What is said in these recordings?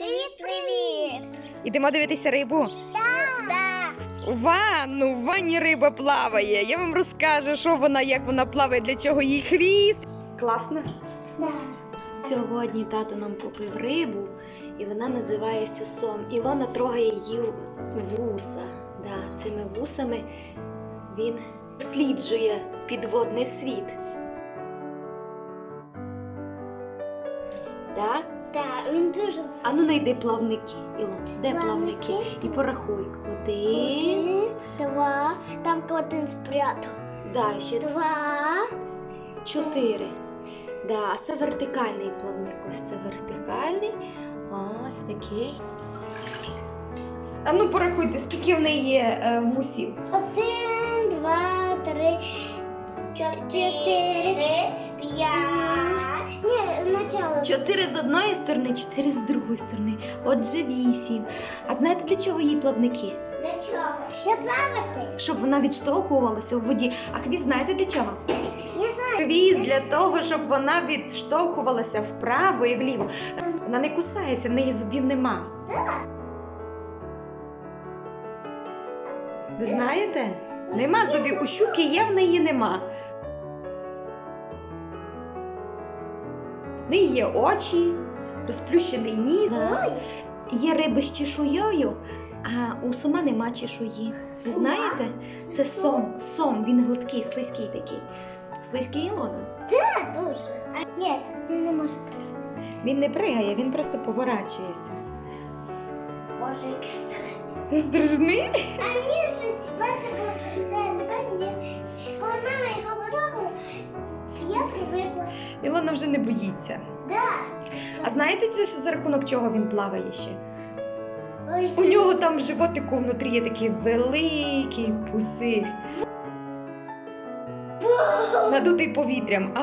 Привіт, привіт! Ідемо дивитися рибу. Да. У ванну, в ванні риба плаває. Я вам розкажу, що вона, як вона плаває, для чого їй хвіст. Класно. Да. Сьогодні тато нам купив рибу, і вона називається сом. Ілона трогає її вуса. Да, цими вусами він досліджує підводний світ. Да? Да, він дуже А ну знайди плавники, Ілон. Де плавники? Плавники? І порахуй. Один. Один, два, там один спрятав. Да, ще два. Два. Чотири. Да, це вертикальний плавник. Ось це вертикальний. Ось такий. А ну порахуйте, скільки в неї е, вусів. Один, два, три, чотири, п'ять. Чотири з одної сторони, чотири з другої сторони. Отже, вісім. А знаєте для чого їй плавники? Для чого? Ще плавати. Щоб вона відштовхувалася у воді. А хвіст знаєте для чого? Я знаю. Хвіст для того, щоб вона відштовхувалася вправо і вліво. Вона не кусається, в неї зубів нема. Ви знаєте? Нема зубів. У щуки є, в неї нема. Неї є очі, розплющений ніс. Є риби з чешуєю, а у сома нема чешуї. Ви знаєте? Це сом. Сом, він гладкий, слизький такий. Слизький Ілона. да, дуже. Ні, він не може прийти. Він не пригає, він просто поворачується. Боже, який страшний. Страшний? А мені щось було страшне, тепер ні. Коли мама його вирогала, я привикла. Ілона вже не боїться. Да. А знаєте, що за рахунок чого він плаває ще? Ой, У нього там в животику внутрі є такий великий пузир, надутий повітрям. А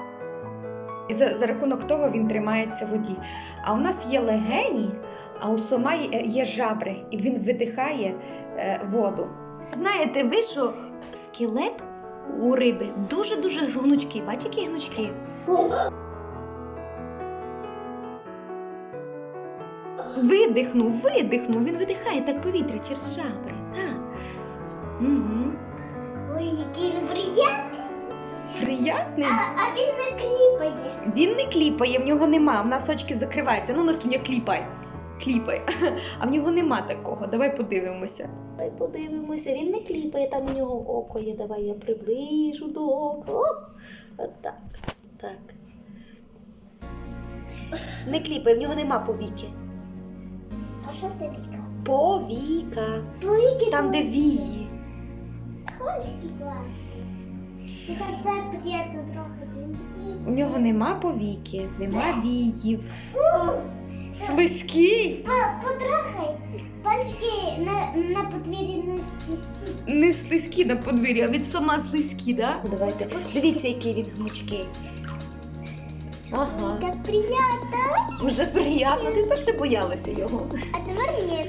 і за, за рахунок того він тримається в воді. А у нас є легені, а у сома є, є жабри, і він видихає е, воду. Знаєте ви, що скелет у риби дуже-дуже гнучкий. Бачите, які гнучкі? Видихнув, видихнув. Він видихає так повітря через жабри. Так. Угу. Ой, який неприятний. Приятний. А, а він не кліпає. Він не кліпає, в нього нема. В нас очки закриваються. Ну, Настуня, кліпай. Кліпай. А в нього нема такого. Давай подивимося. Давай подивимося, він не кліпає, там у нього око є. Давай я приближу до ока. О, отак. Так. Не кліпає, в нього нема повіки. А що це віка? Повіка. Повіки Там, де вії. Скользкий клас. Нехай приємно трохи. У нього нема повіки, нема віїв. Фу. Слизький, По- Потрахай. Пальчики на, на подвір'ї не слизькі. не слизький на подвір'я, а від Сама слизькі, да? Ну, давайте. Дивіться, який він гнучкий. Ага. Так приємно. Дуже приємно, ти теж боялася його. А тепер ні.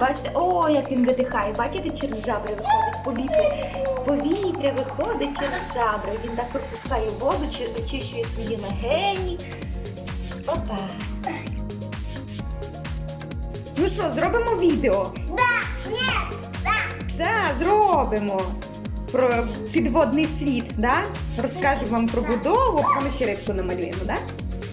Бачите, о, як він видихає. Бачите, через жабри виходить повітря. Повітря виходить через жабри. Він так пропускає воду, чи- очищує свої легені. Опа. Ну що, зробимо відео? Да, ні, да. Так, зробимо. Про підводний світ, да? Розкажу вам про будову, потім ще рибку намалюємо, да?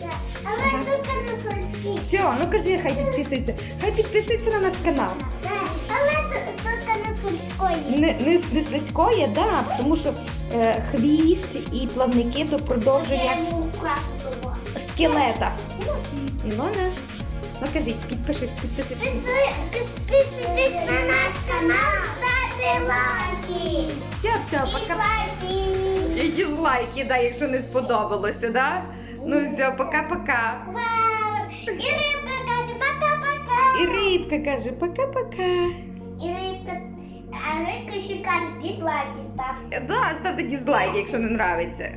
Да. Але Ага. тут на сольський. Все, ну кажи, хай підписуються. Хай підписуються на наш канал. Да. Але тут, тут на сольської. Не, не, не слизької, да, тому що е, хвіст і плавники до продовження йому класно було. Скелета. Ілона, ну кажіть, підпишись, підписуйтесь. Підписуйтесь на наш канал, ставте лайки. Все, все, І пока. лайки. І дізлайки, да, якщо не сподобалося, да? Ну все, пока-пока. І рибка каже пока-пока. І рибка каже пока-пока. І рибка, а рибка ще каже дізлайки ставте. Да, ставте дізлайки, якщо не нравиться.